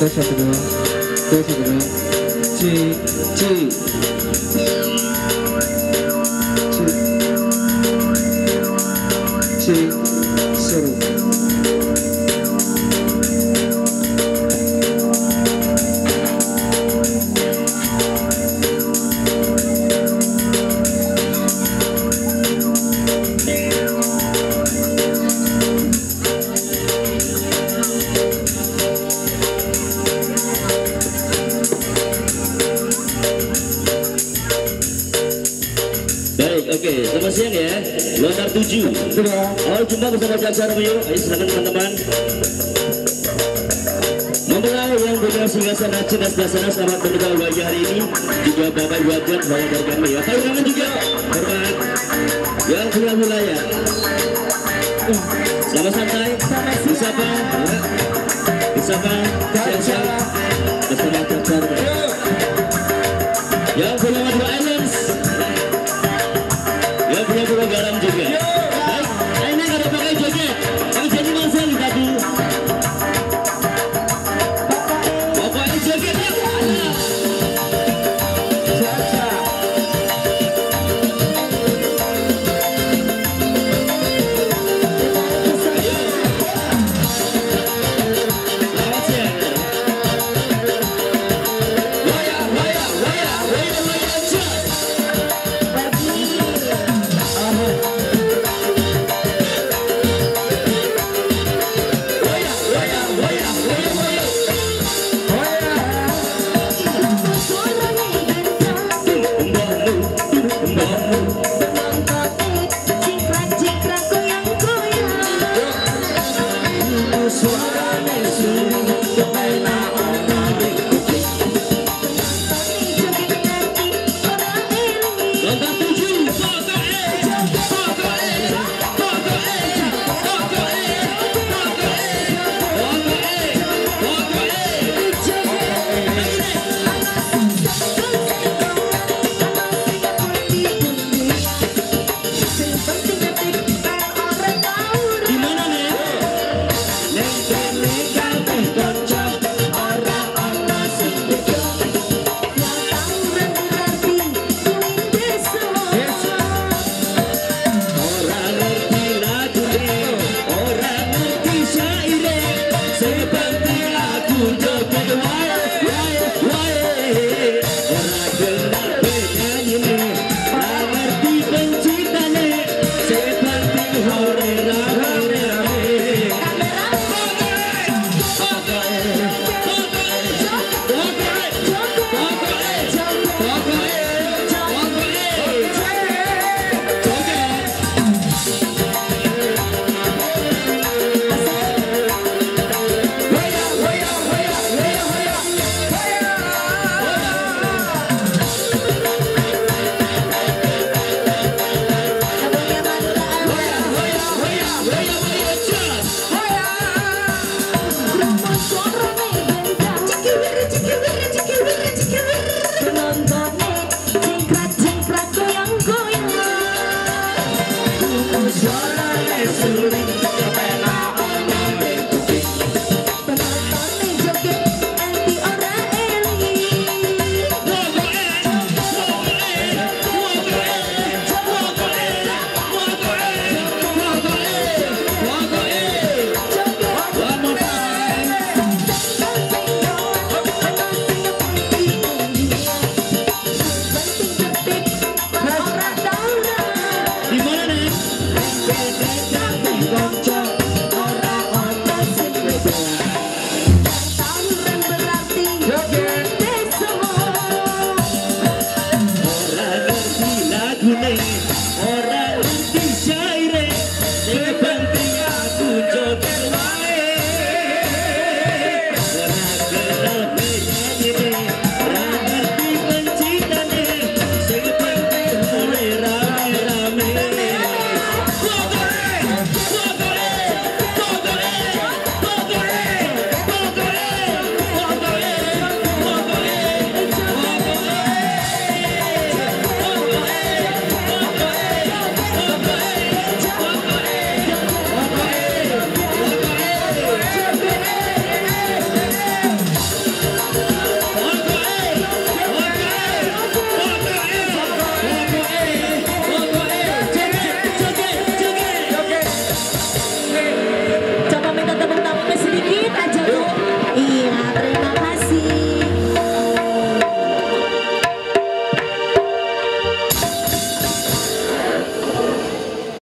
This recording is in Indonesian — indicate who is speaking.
Speaker 1: 出しちゃってく
Speaker 2: れ
Speaker 1: 出しチーチー。
Speaker 2: Baik, oke, okay. selamat siang ya. Lontar 7.
Speaker 1: Iya.
Speaker 2: Awal jumpa bersama Jaksa Romeo. Ayo silakan teman-teman. Mempelai yang punya singgasana sebelah sana, selamat menikah wajah hari ini juga Bapak Wajar banyak dari kami ya. Kalau kangen juga hormat yang punya wilayah. Selamat santai, bisa siapa? bisa bang, siap-siap bersama Jaksa Romeo. Yang punya So.